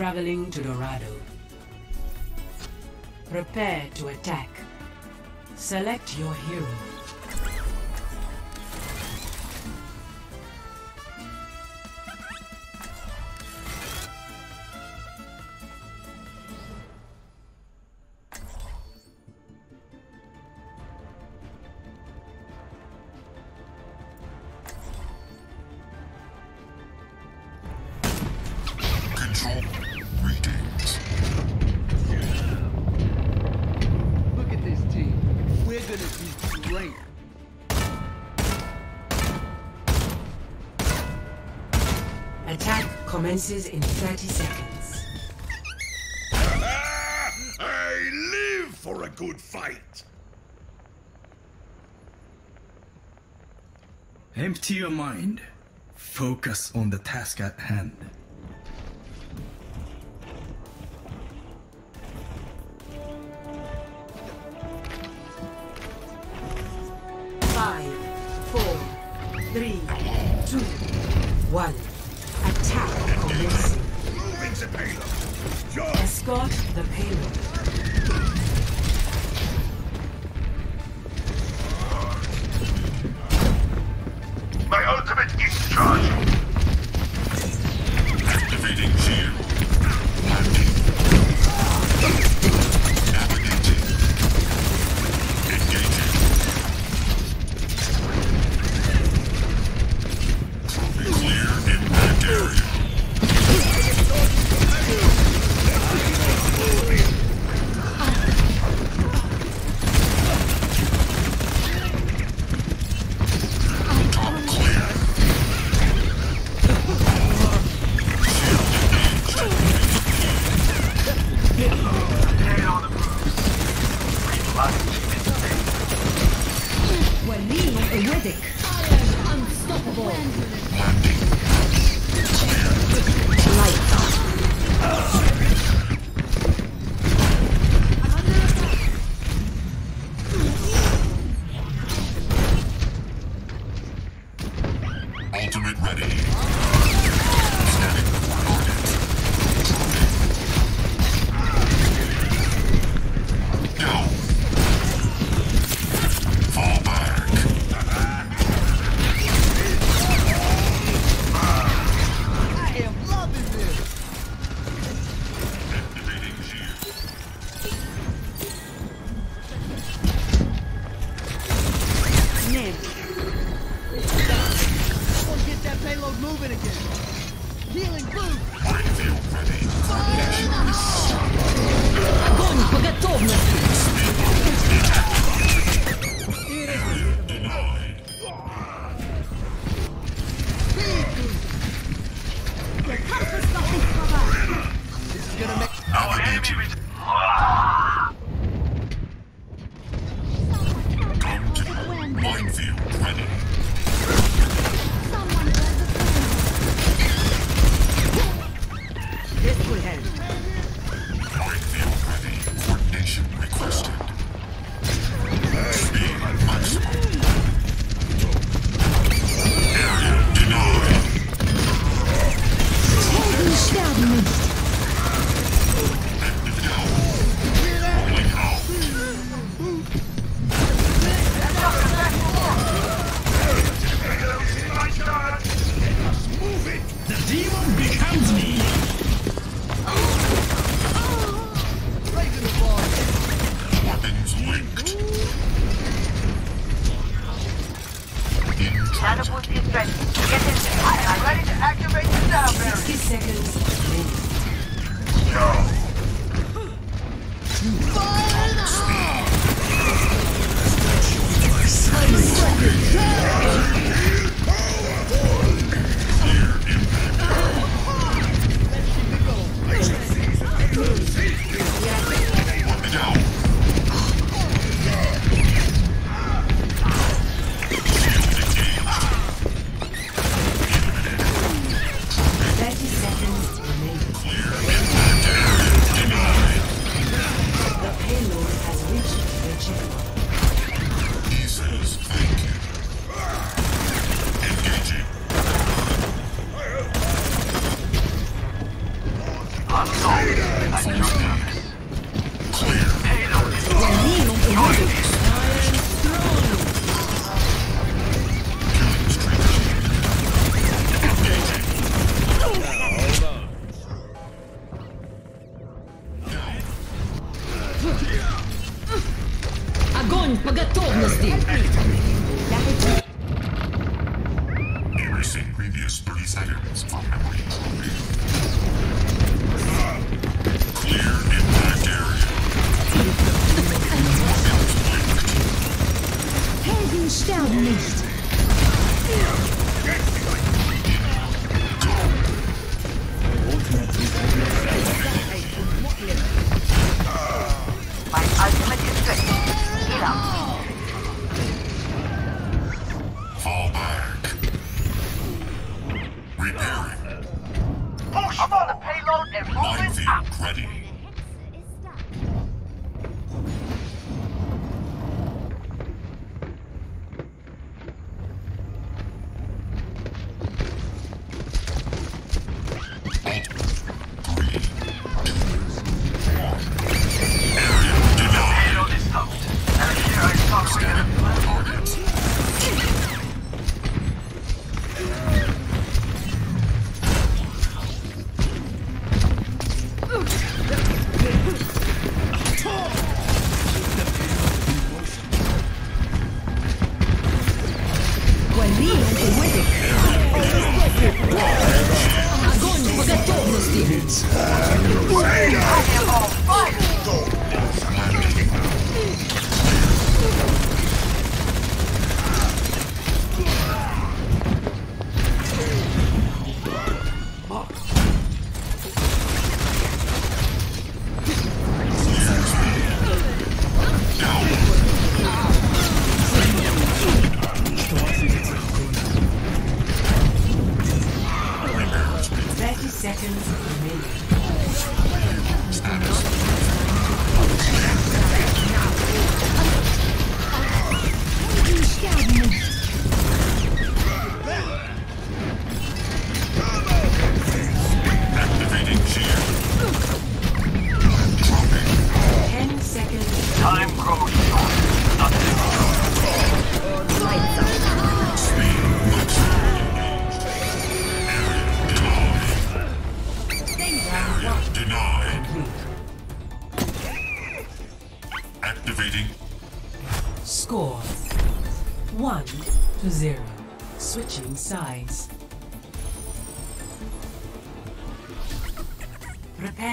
traveling to Dorado. Prepare to attack. Select your hero. Boxes in 30 seconds. I live for a good fight. Empty your mind. Focus on the task at hand.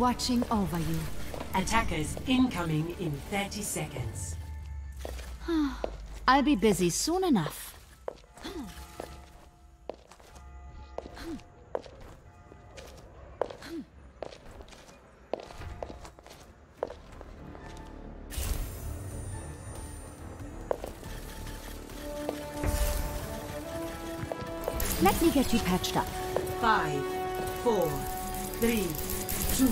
Watching over you. Attackers incoming in 30 seconds. I'll be busy soon enough. Let me get you patched up. Five, four, three, two,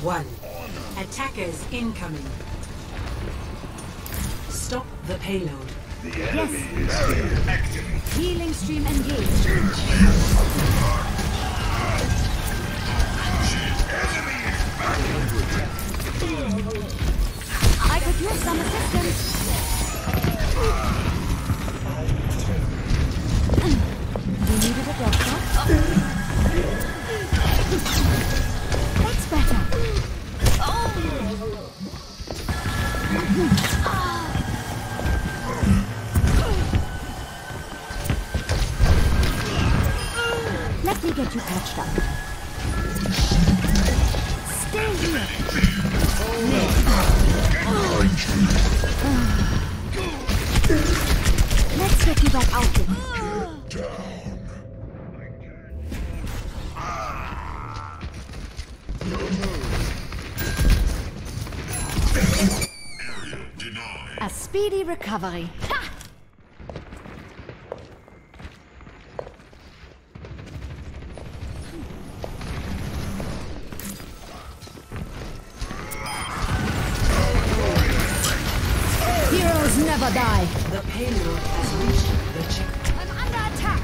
one. Attackers incoming. Stop the payload. The enemy is active. Healing stream engaged. I could use some assistance. You needed a doctor? Me get you patched up. Stay here. Let's get you back out denied. A speedy recovery. Die. The payload has reached the checkpoint. I'm under attack.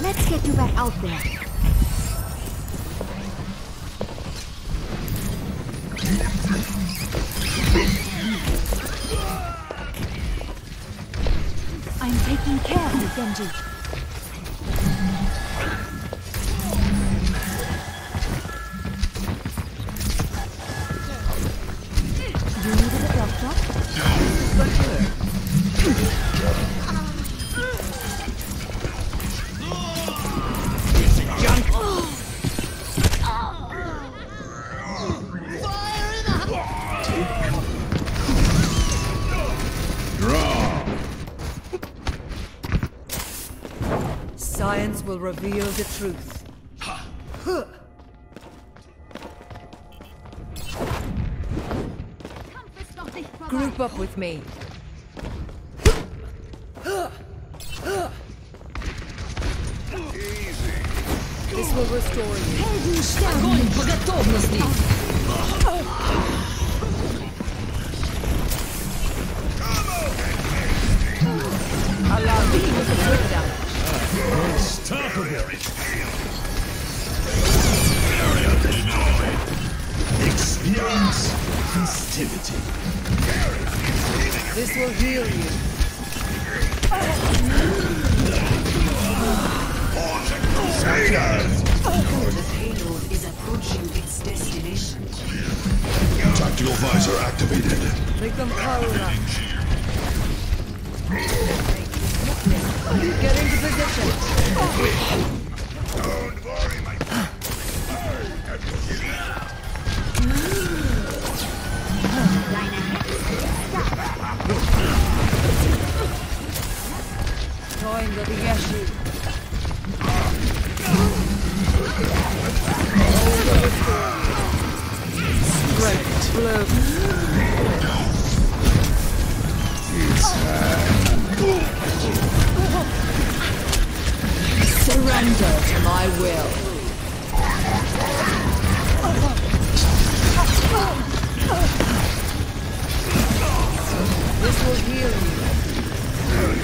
Let's get you back out there. I'm taking care of you, Genji. Reveal the truth. Group up with me. Toying the Yashi. Strength. Blow. Surrender to my will. This will heal you.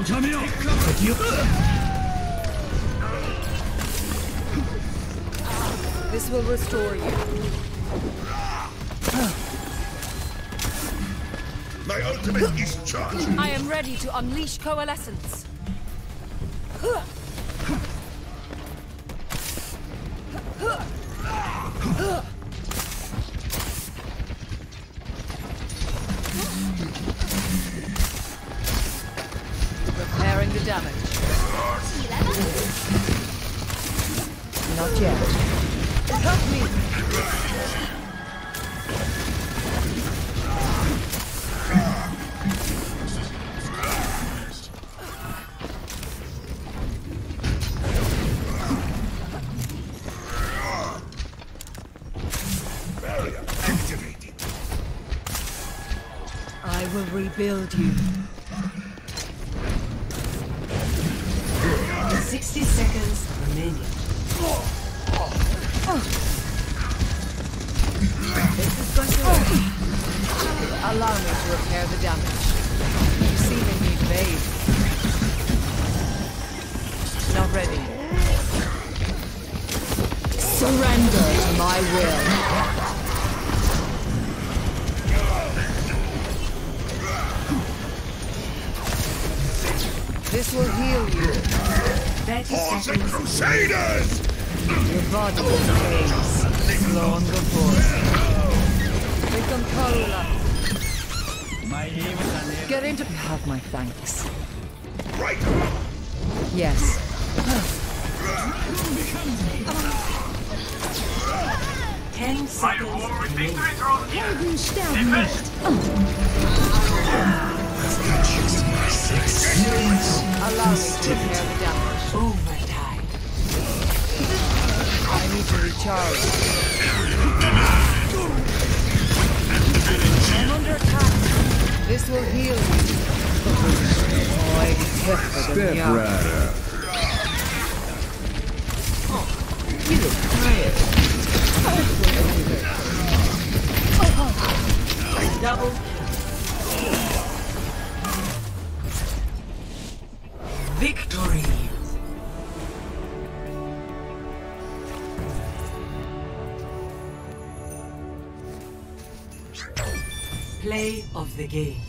assistance. As expected. Get into position. This will restore you. My ultimate is charged. I am ready to unleash coalescence. Crusaders! Your body decays. Slow and before. Become Karula. Get into. You have my thanks. Right! Yes. Ten seconds remaining. Helden sterben nicht. Allow me to repair the damage. Overtime. I need to recharge. I'm under attack. This will heal me. Oh, I detest the Step right up. You look tired. Double. Victory. Play of the game.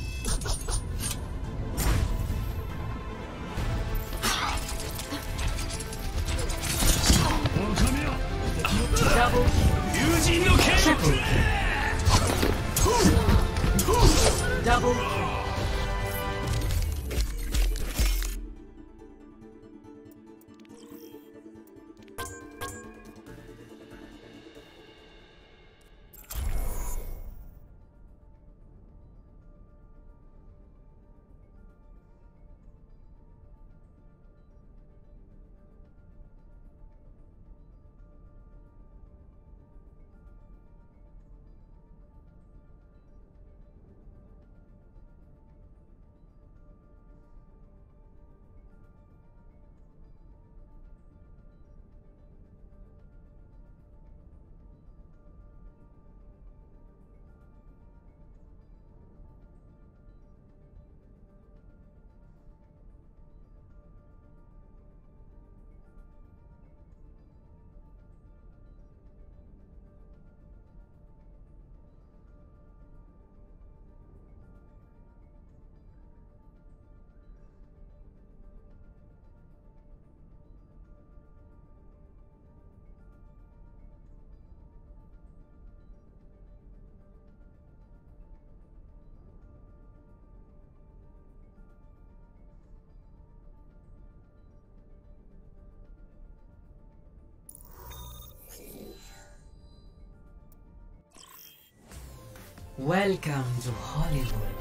Welcome to Hollywood.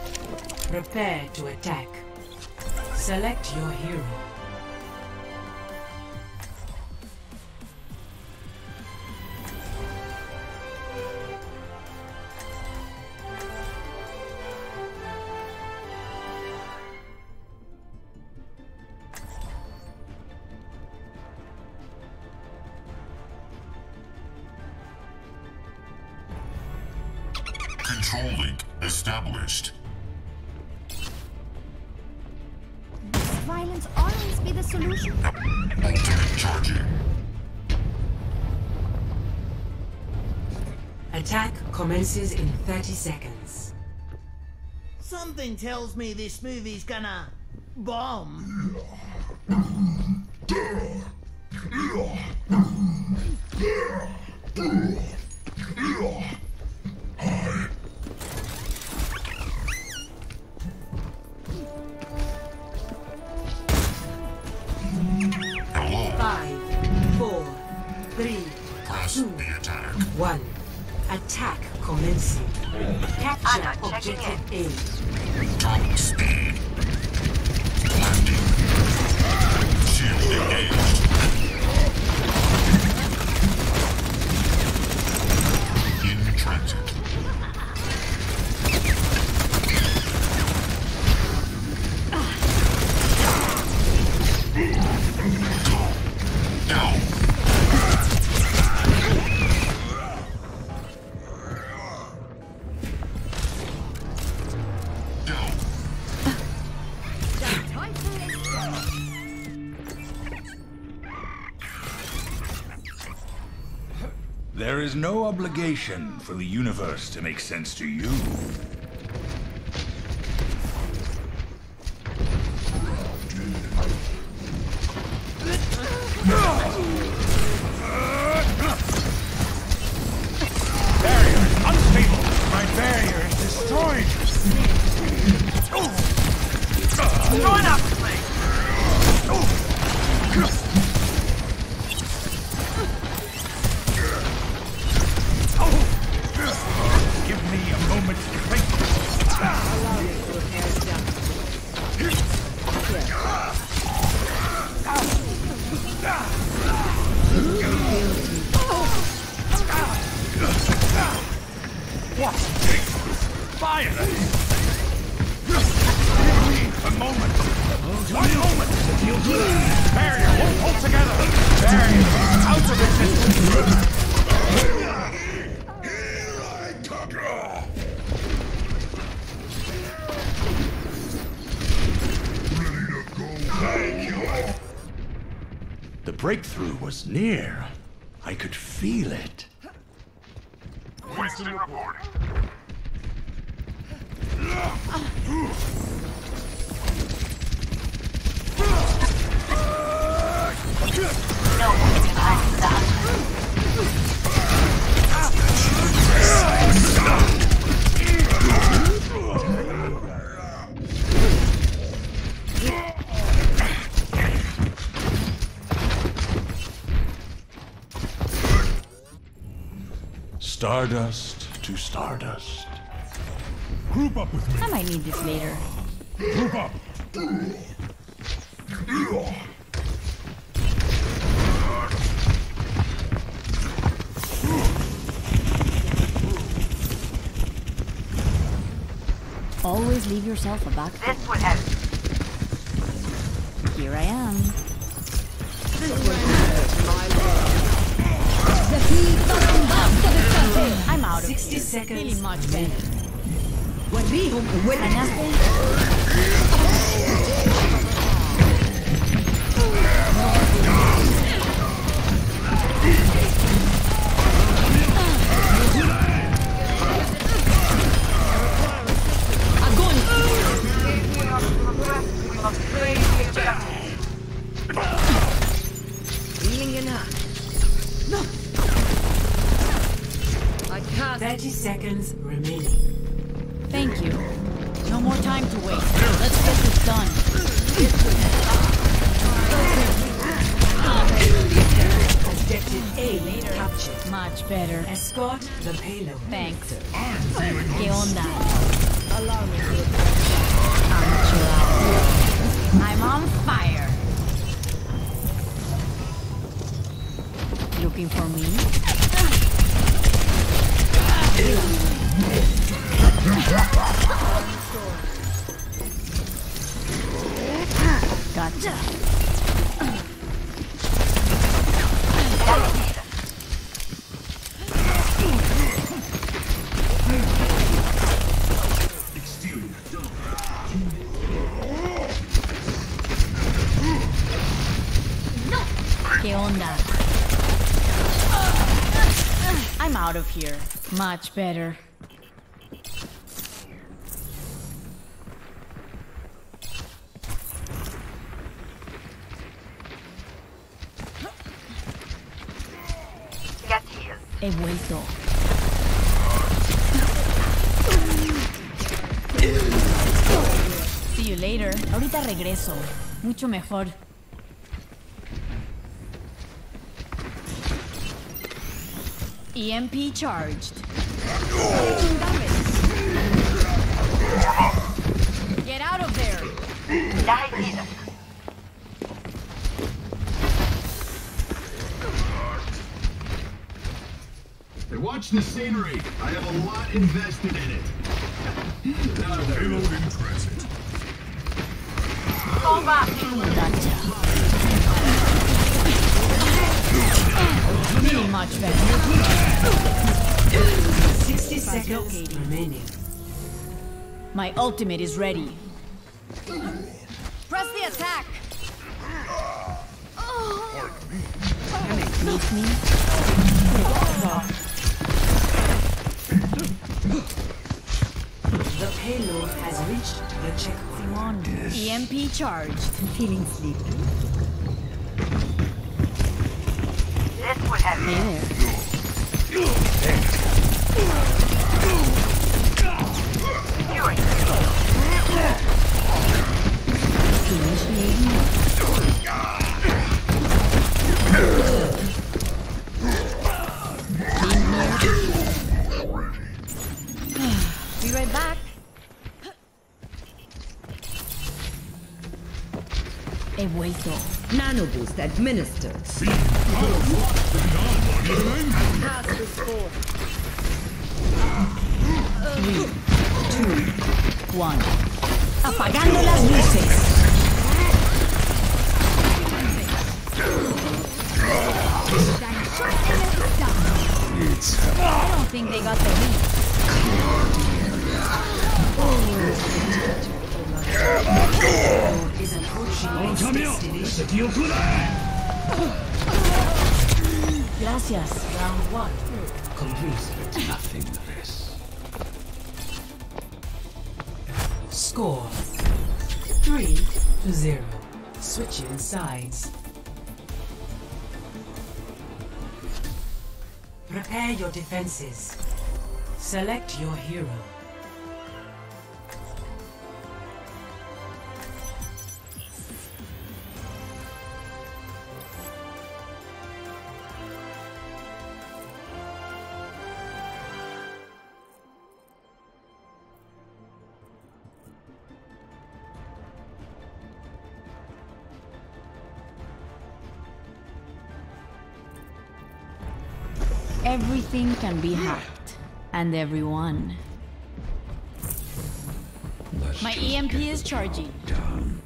Prepare to attack. Select your hero. Tells me this movie's gonna bomb. Obligation for the universe to make sense to you. Barrier unstable. My barrier destroyed. Join up near. Stardust to stardust. Group up with me. I might need this later. Group up. Always leave yourself a back. To. Let's get this done. A captured. Much better. Escort the payload. Thanks. ¿Qué? Allow me to I'm on fire. Looking for me? Gotcha. I'm out of here. Much better. He vuelto. See you later. Ahorita regreso. Mucho mejor. EMP charged. Get out of there! Die watch the scenery. I have a lot invested in it. Now there. Payload in transit. Fall back. Gotcha. Feeling much better. 60 seconds remaining. My ultimate is ready. Press the attack! Need me? The payload has reached the checkpoint. Simon. EMP charged. feeling sleepy. This would help. Hey He vuelto. Nano boost administered. One. Apagando las luces. I don't think they got the hint. Is its destination. Gracias. Round one. Complete. Nothing less. Score. Three to zero. Switching sides. Prepare your defenses. Select your hero. Everything can be hacked. And everyone. Let's My EMP is charging. Done.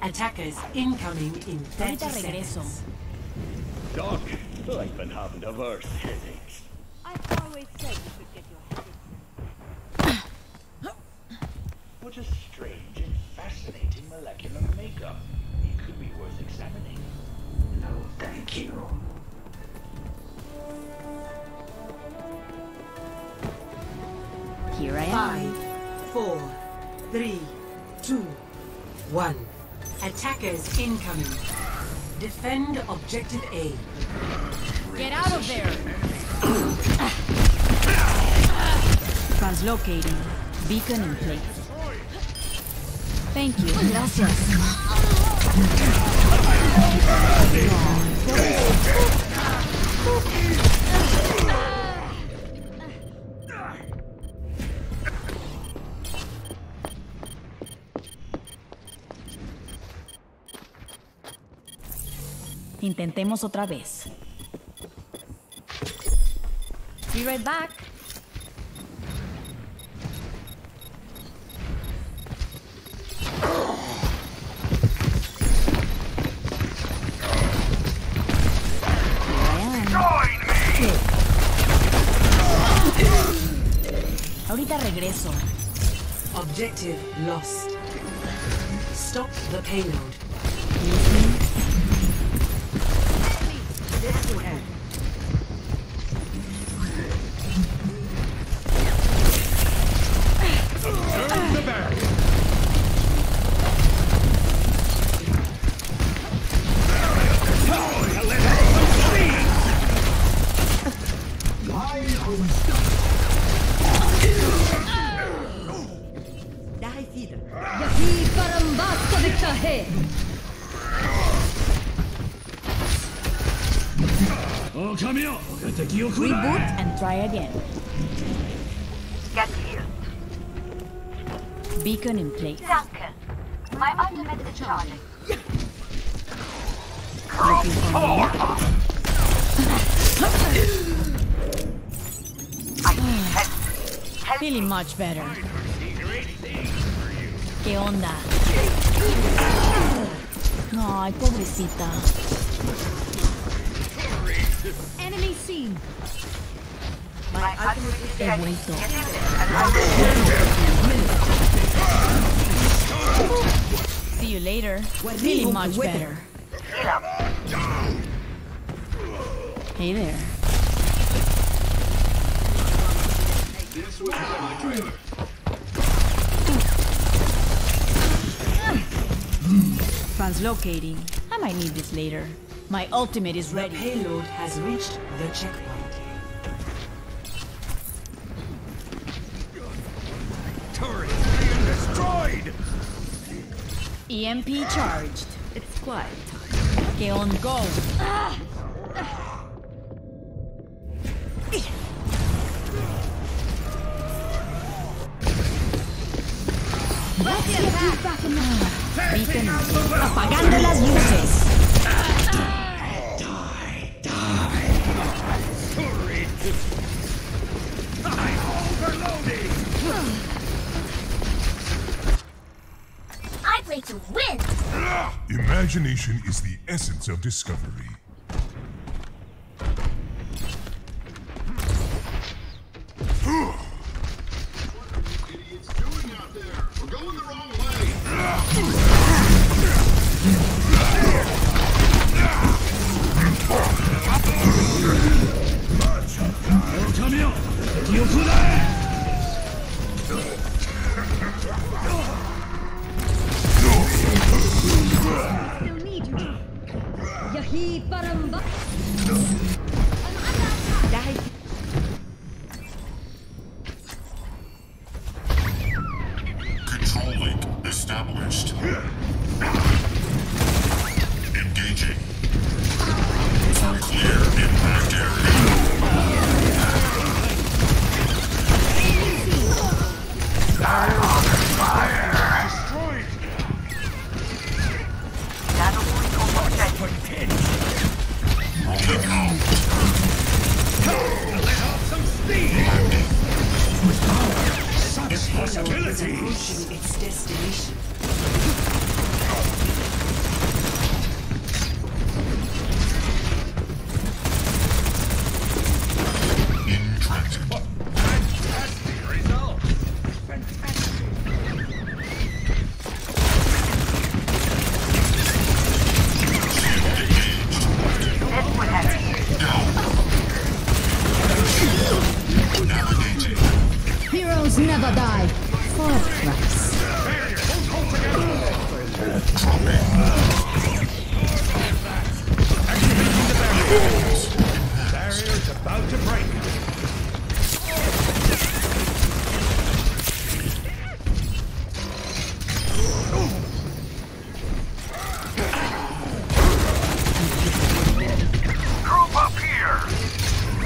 Attackers incoming in 30 seconds. Doc, I've been having the worst headaches. I've always said you should get your head. What a strange and fascinating thank you. Here I am. Five, four, three, two, one. Attackers incoming. Defend objective A. Get out of there! Translocating. Beacon in place. Thank you. Gracias. Intentemos otra vez. Be right back. Regreso. Objective lost. Stop the payload. Much better. ¿Qué onda? Ay, pobrecita. Enemy seen. My ultimate is He vuelto. See you later. Feeling much better. Hey there. Translocating. I might need this later. My ultimate is The ready. payload has reached the checkpoint. Turret being destroyed! EMP charged. It's quiet. Que on go. Beacon. Apagando las luces. I play to win. Imagination is the essence of discovery.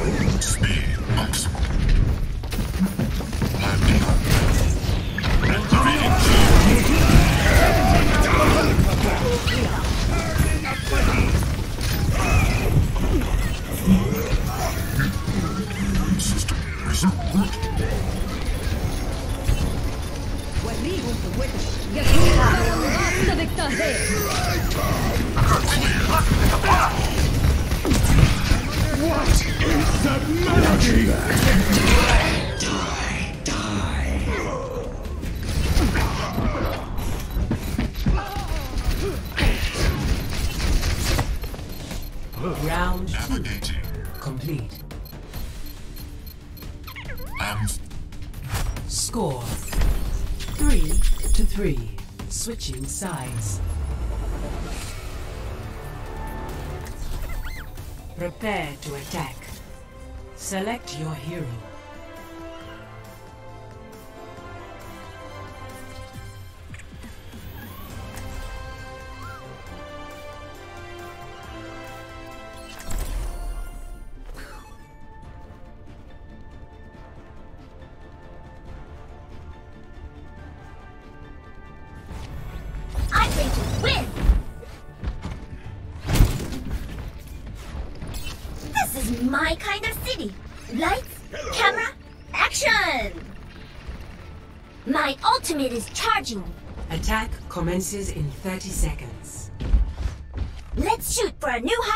Speed maximum. to attack. Select your hero. commences in 30 seconds. Let's shoot for a new high!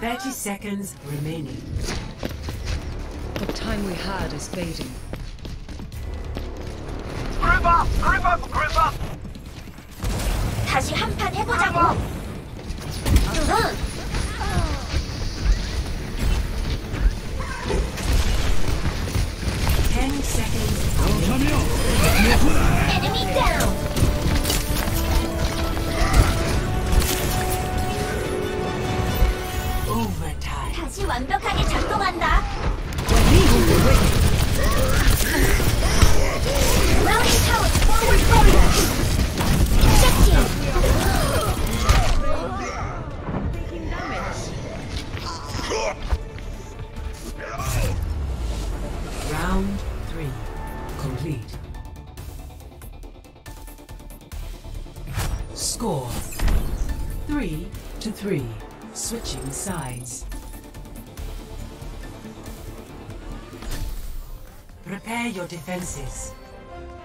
Thirty seconds remaining. The time we had is fading. Grip up! Grip up! Grip up! 다시 한판 해보자고! Defenses.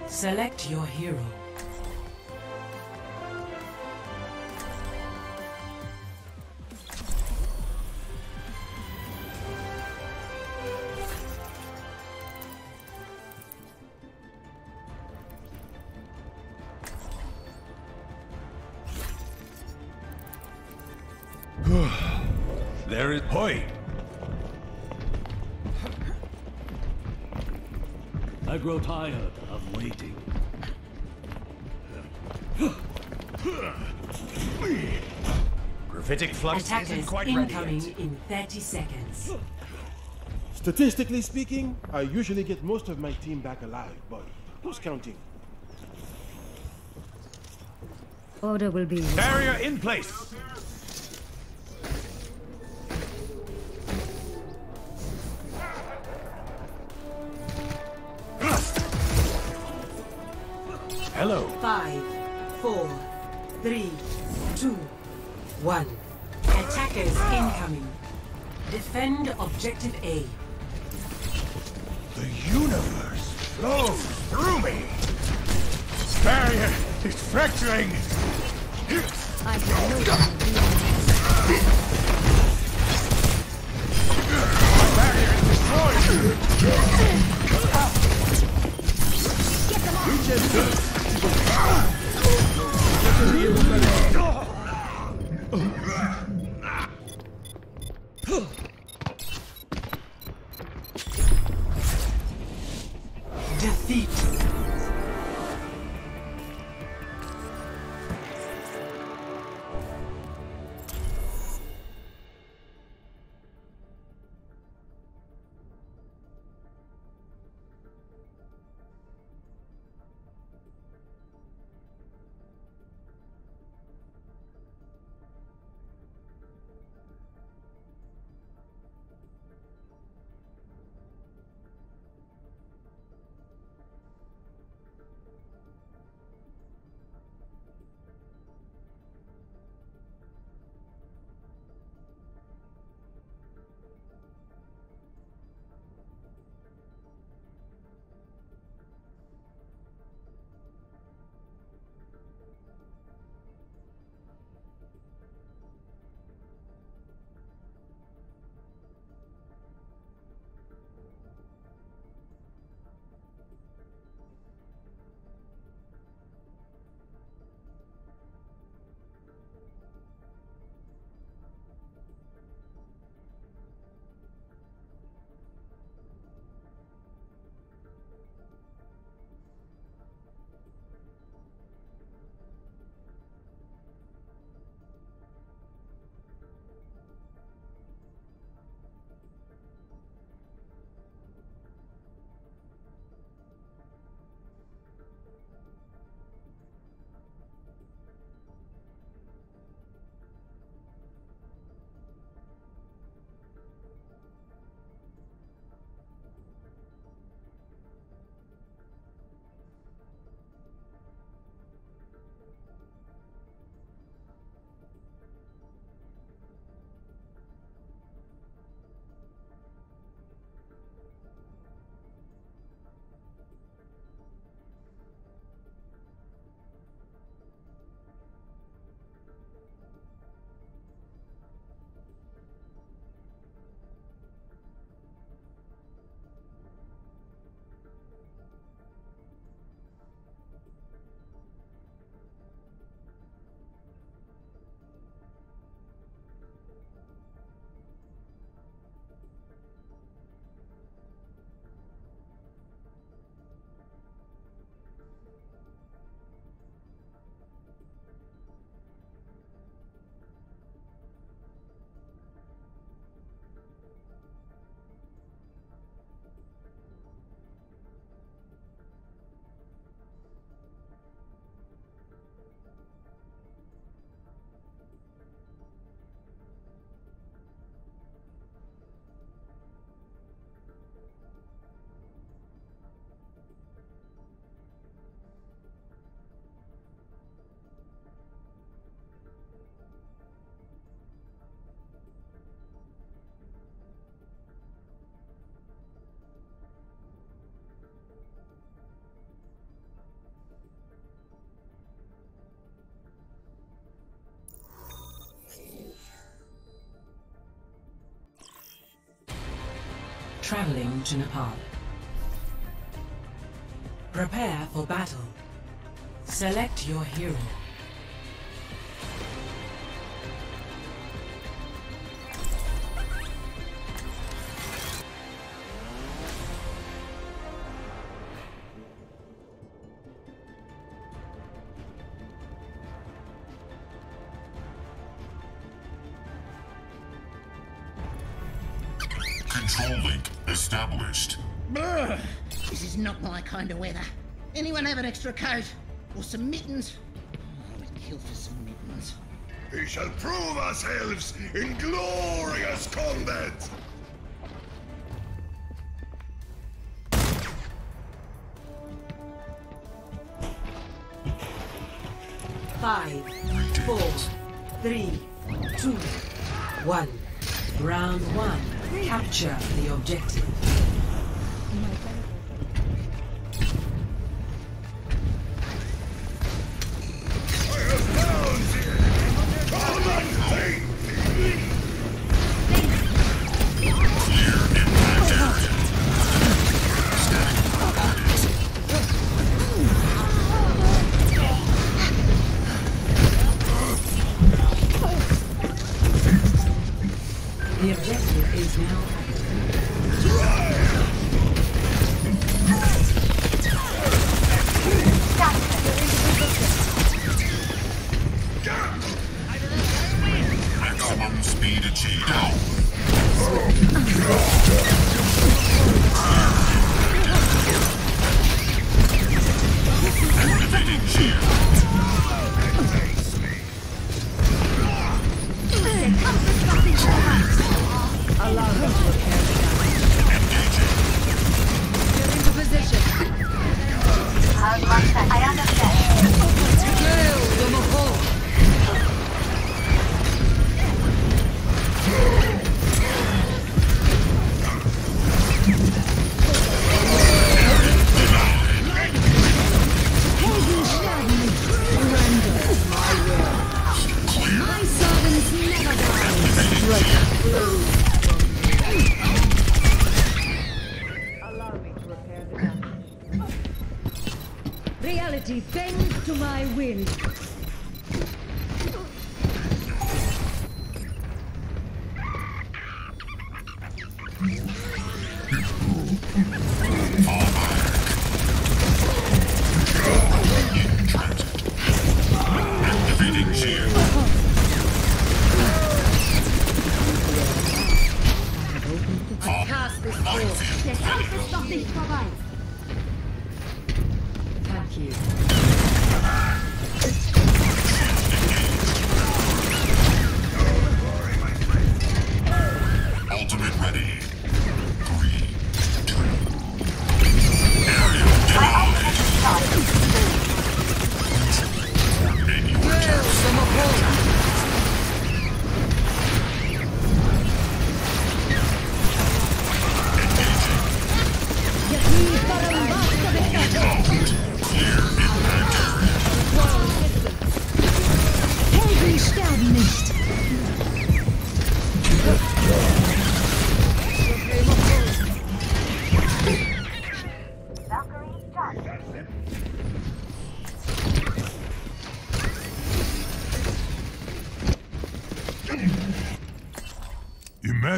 Select your hero. Flux Attackers isn't quite ready incoming yet. in 30 seconds. Statistically speaking, I usually get most of my team back alive, but who's counting? Order will be. Barrier in place! Hello. Five, four, three, two, one. Attackers incoming. Defend objective A. The universe flows through me! Barrier is fracturing! I barrier is Defeat. Traveling to Nepal. Prepare for battle. Select your hero. Kind of weather. Anyone have an extra coat? Or some mittens? Oh, I would kill for some mittens. We shall prove ourselves in glorious combat! Five, four, three, two, one. Round one. Capture the objective.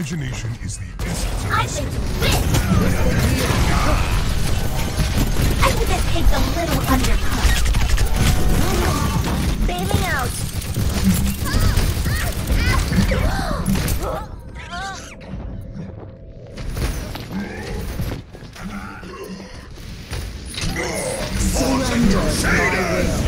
Imagination is the essence of I think this. I think this takes a little undercut. Bailing out. 다시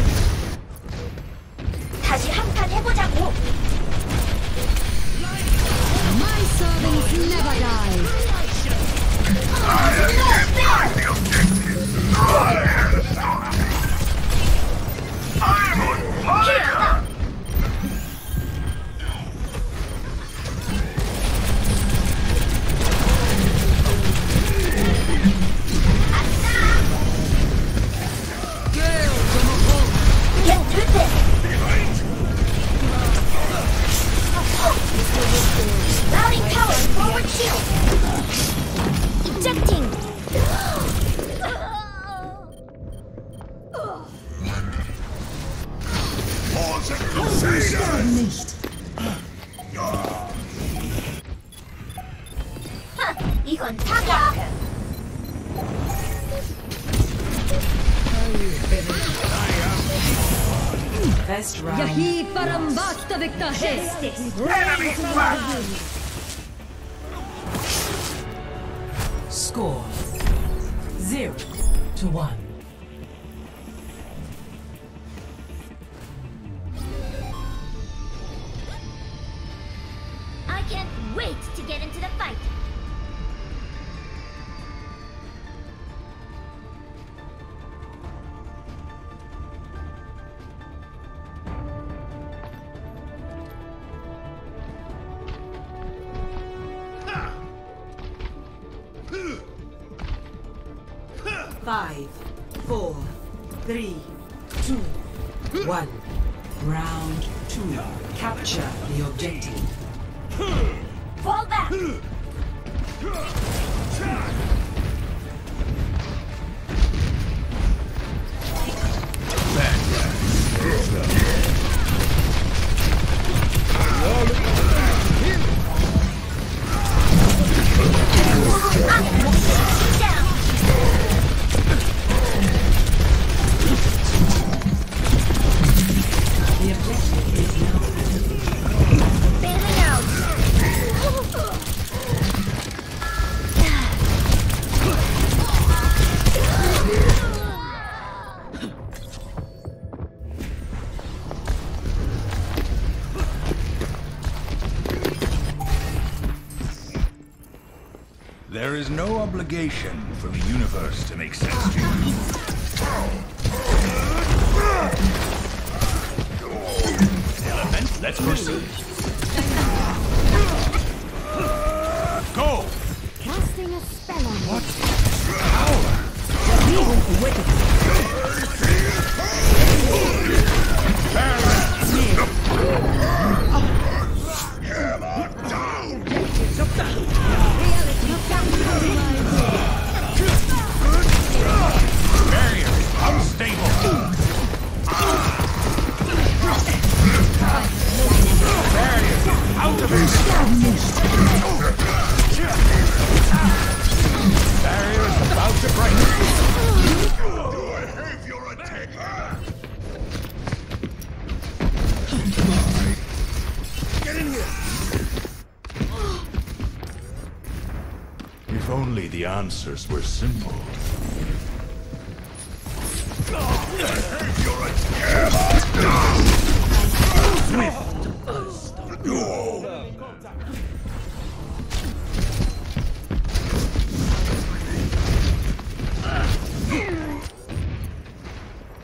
were simple.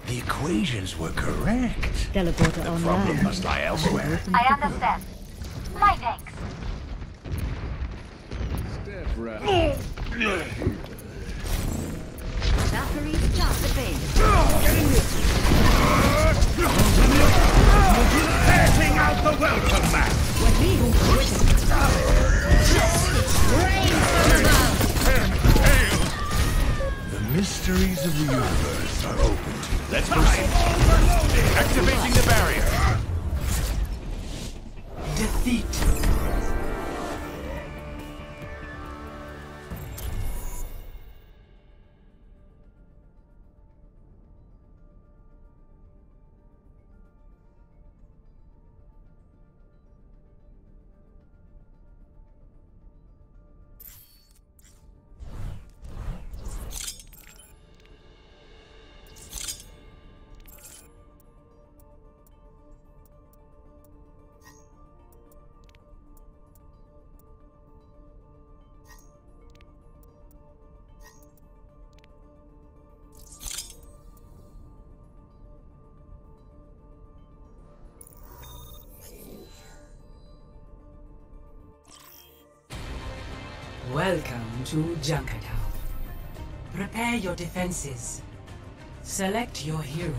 The equations were correct. Teleporter the online. must lie elsewhere. I understand. Welcome to Junkertown. Prepare your defenses. Select your hero.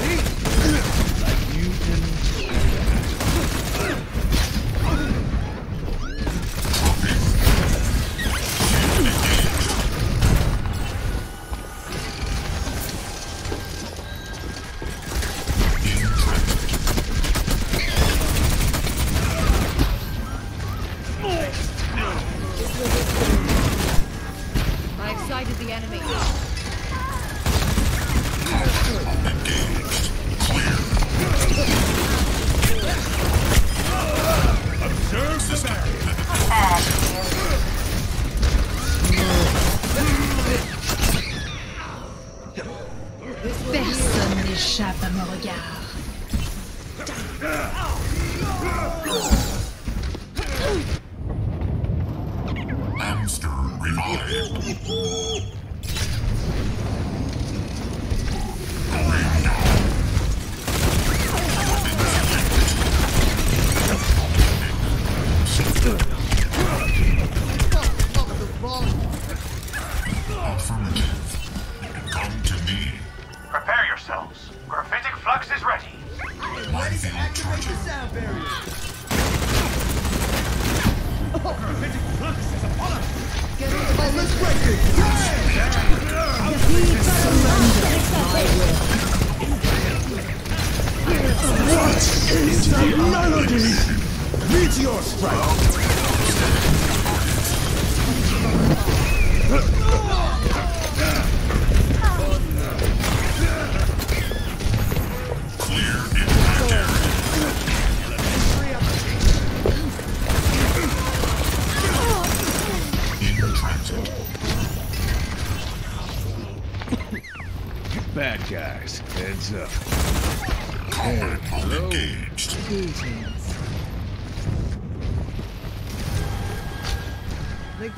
Please.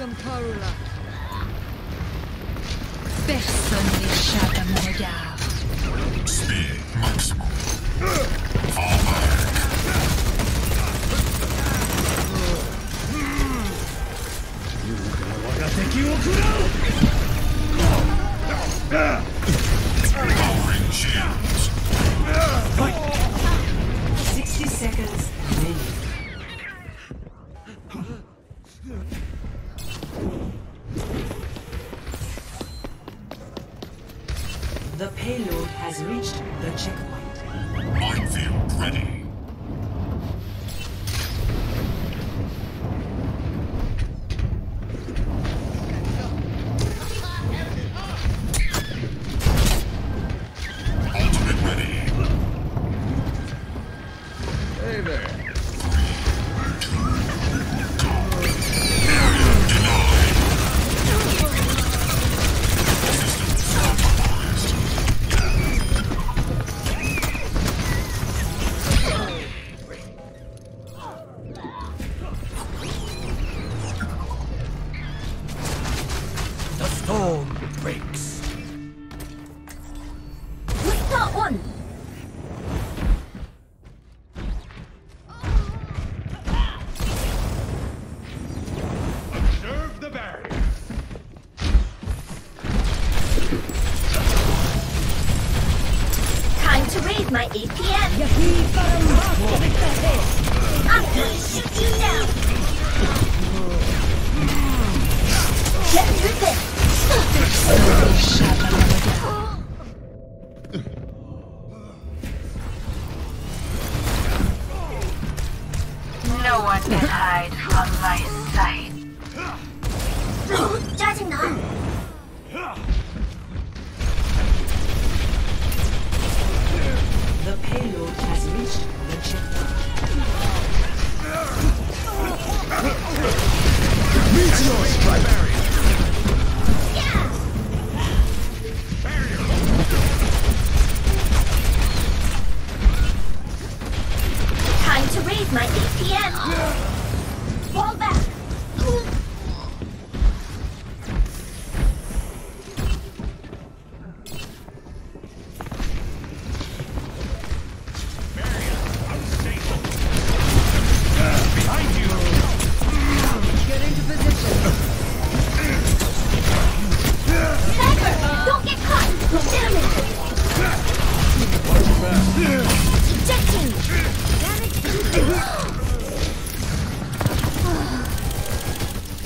them, Karula. Best. payload has reached the checkpoint. Minefield ready.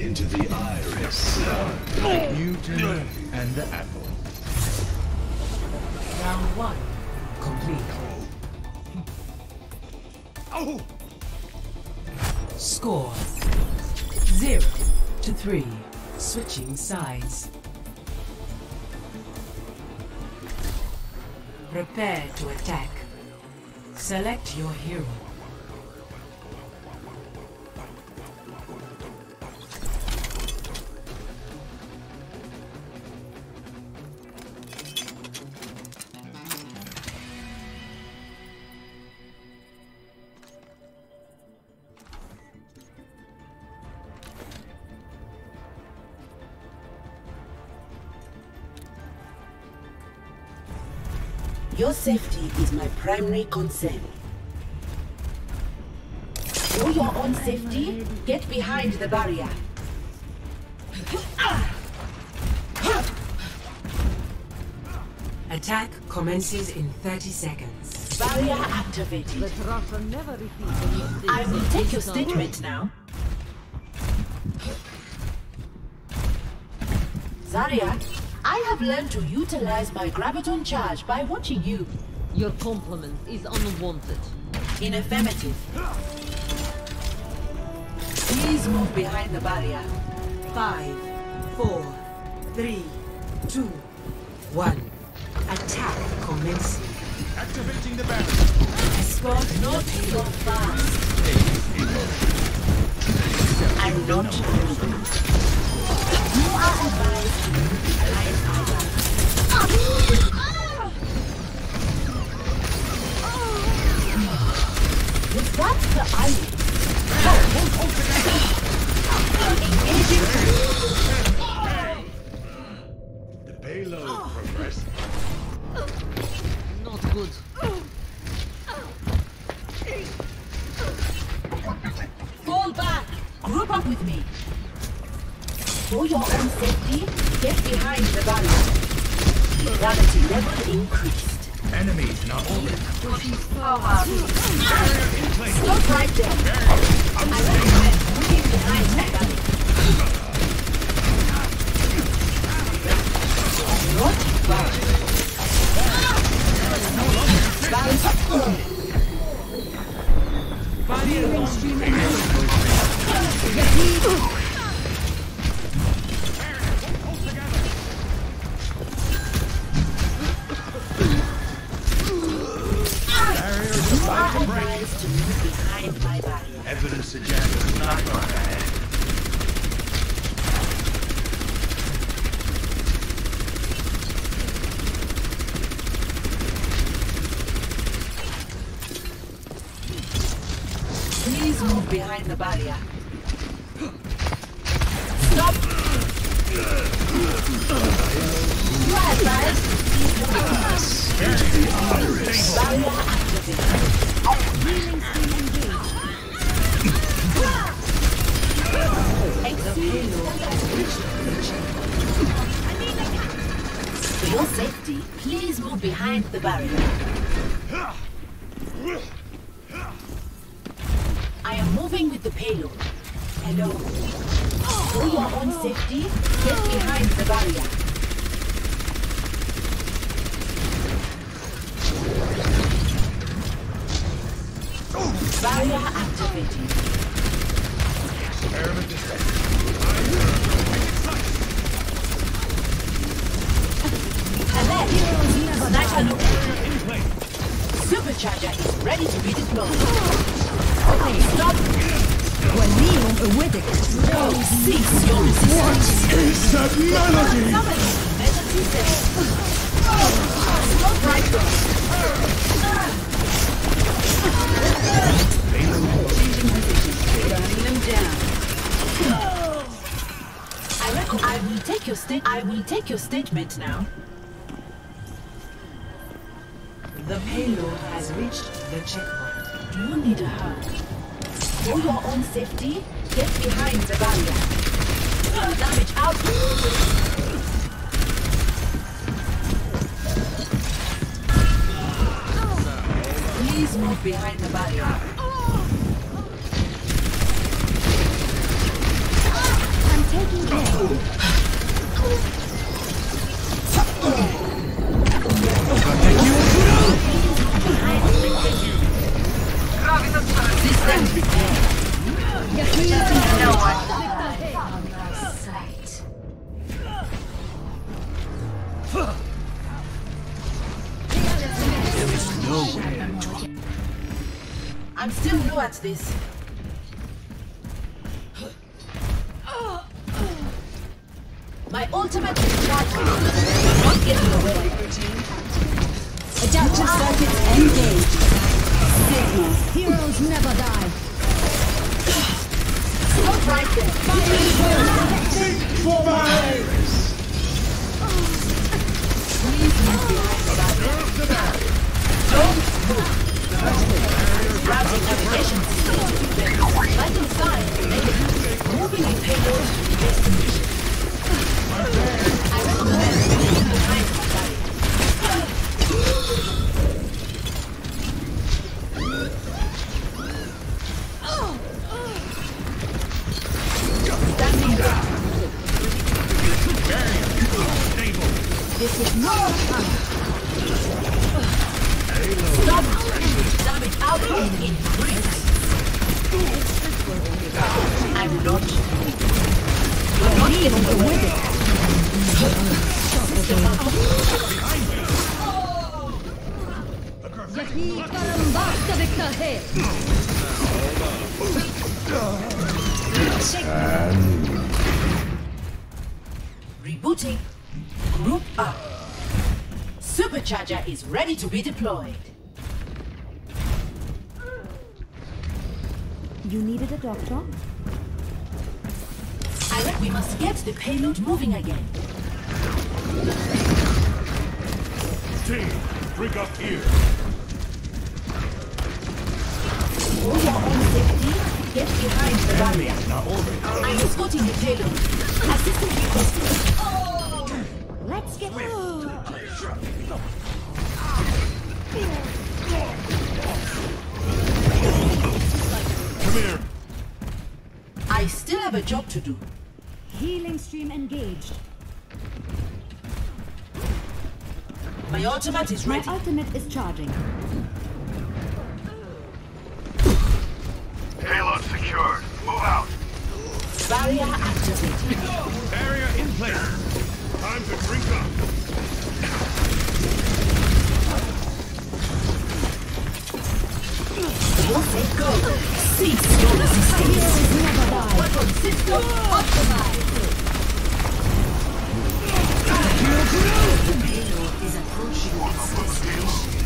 into the iris. Newton and the apple. Round one. Complete. Oh! Score. Zero to three. Switching sides. Prepare to attack. Select your hero. Primary concern. For your own safety, get behind the barrier. Attack commences in 30 seconds. Barrier activated. Let Russia never repeat any of this. I will take your statement now. Zarya, I have learned to utilize my graviton charge by watching you. Your compliment is unwanted. In affirmative. Please move behind the barrier. Five, four, three, two, one. Attack commencing. Activating the barrier. Escort not so fast. I'm not moving. You are advised to move behind my barrier. With the island. The payload progressed. Not good. Fall back! Group up with me! For your own safety, get behind the barrier. Gravity level increased. Enemies in our orbit. Right there. I recommend moving behind the barrier. Not bad. You your now. The payload has reached the checkpoint. Do you need a hug? For your own safety, get behind the barrier. Damage out. Please move behind the barrier. I'm taking care. I'm still new at this. Be deployed. You needed a doctor? I reckon we must get the payload moving again. Team, drink up here. For your own safety, get behind the barrier. I'm escorting the payload. Assistance requested. Let's get Come here. I still have a job to do. Healing stream engaged. My ultimate is ready. My ultimate is charging. Payload secured. Move out. Barrier activated. Barrier in place. Time to drink up. Safe go. Cease your resistance. Weapon system optimized. The payload is approaching its destination.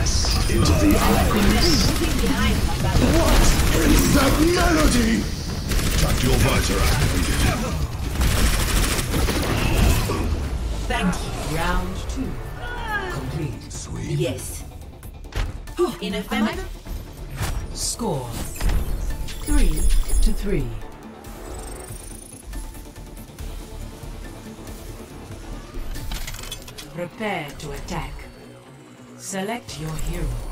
pass into the iris. Moving behind my barrier. Is that melody? Tactical visor activated. Thank you. Round two. Complete. Sweet. Yes. In a famine, Score. Three to three. Prepare to attack. Select your hero.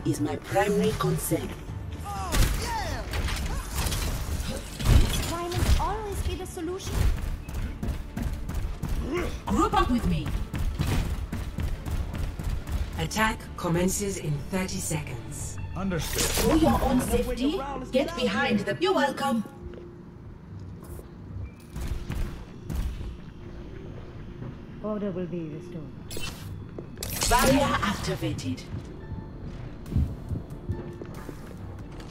Safety is my primary concern. Violence always be the solution. Group up with me. Attack commences in 30 seconds. Understood. For your own safety, get behind the. You're welcome. Order will be restored. Barrier activated.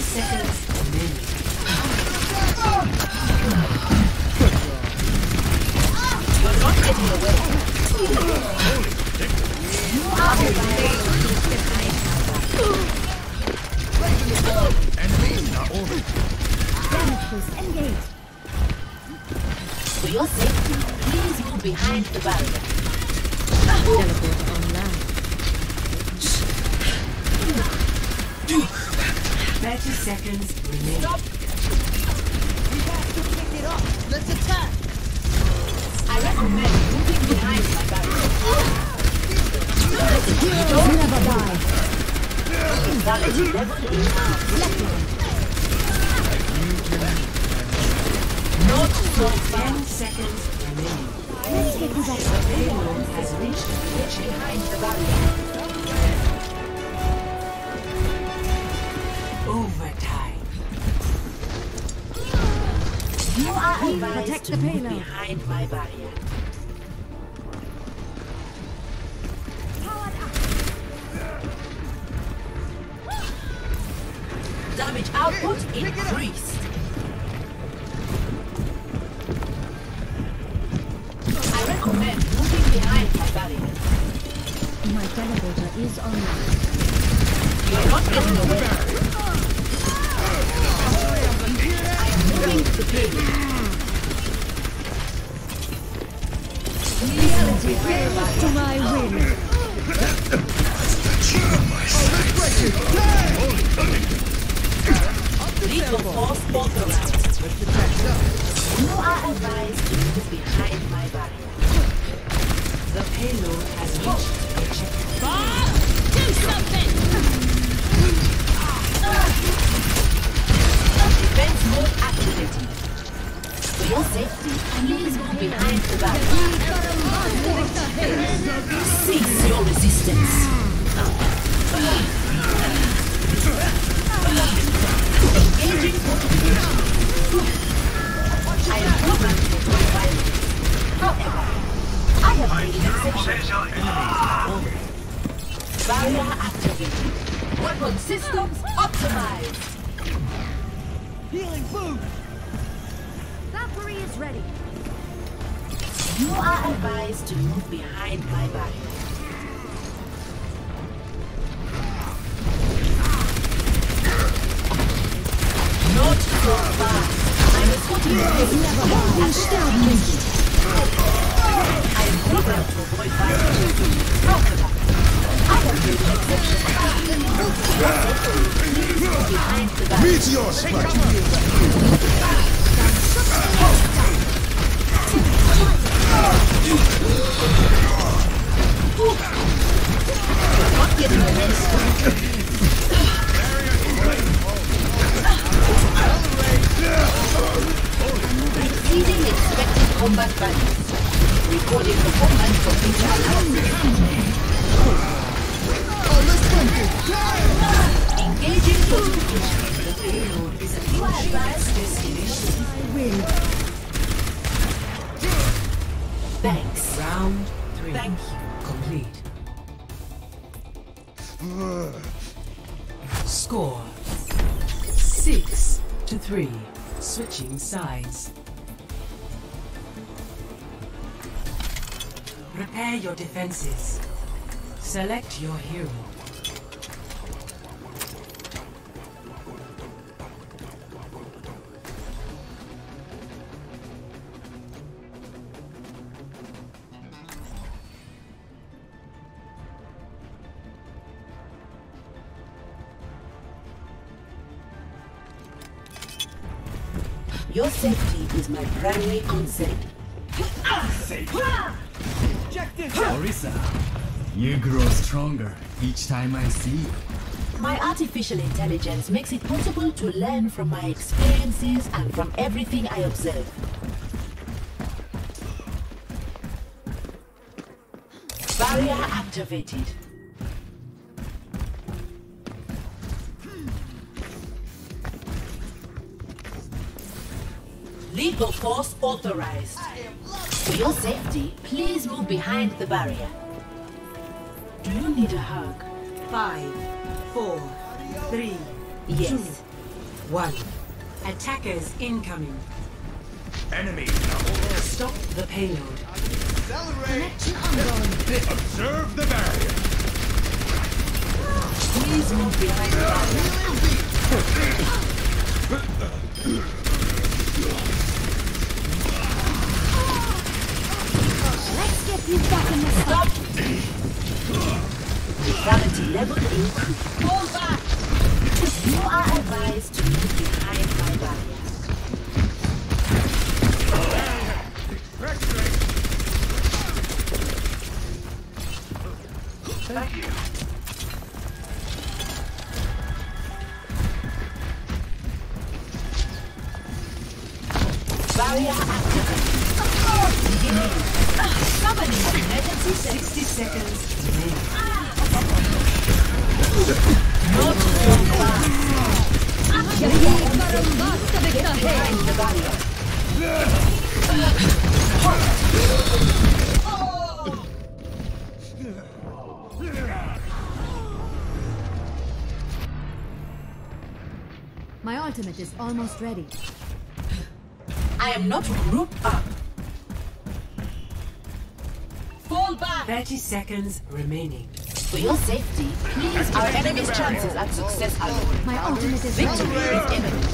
seconds. You're not getting away. You are Enemies are. Damage boost. For your safety, please move behind the barrier. Teleport online. 30 seconds remaining. Let's attack! I recommend moving behind my barrier. Heroes never die. Valid. Not so 10 seconds remaining. Let's get. The payload has reached Get behind the barrier. Protect the payload. behind my barrier. Behind my barrier. Select your hero. Your safety is my primary concern. Orisa, you grow stronger each time I see you. My artificial intelligence makes it possible to learn from my experiences and from everything I observe. Barrier activated. Lethal force authorized. For your safety, please move behind the barrier. Do you need a hug? Five, four, three, Yes. two, one. Attackers incoming. Enemy Stop the payload. Connection ongoing. Observe the barrier. Please move behind the barrier. Let's get you back in the Stop! Gravity level increased. Fall back! You are advised to move behind my barrier. Thank you. My ultimate is almost ready. I am not grouped 30 seconds remaining. For your safety, please. Our enemy's chances at success are low. My ultimate is Victory is imminent.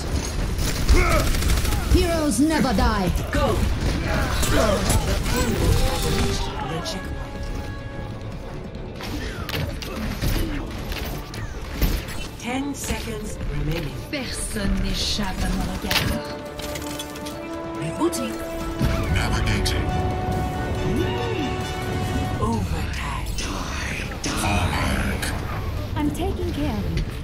Heroes never die. Go! The checkpoint. Ten seconds remaining. Personne n'échappe à mon regard. Rebooting. Navigating. Taking care of you.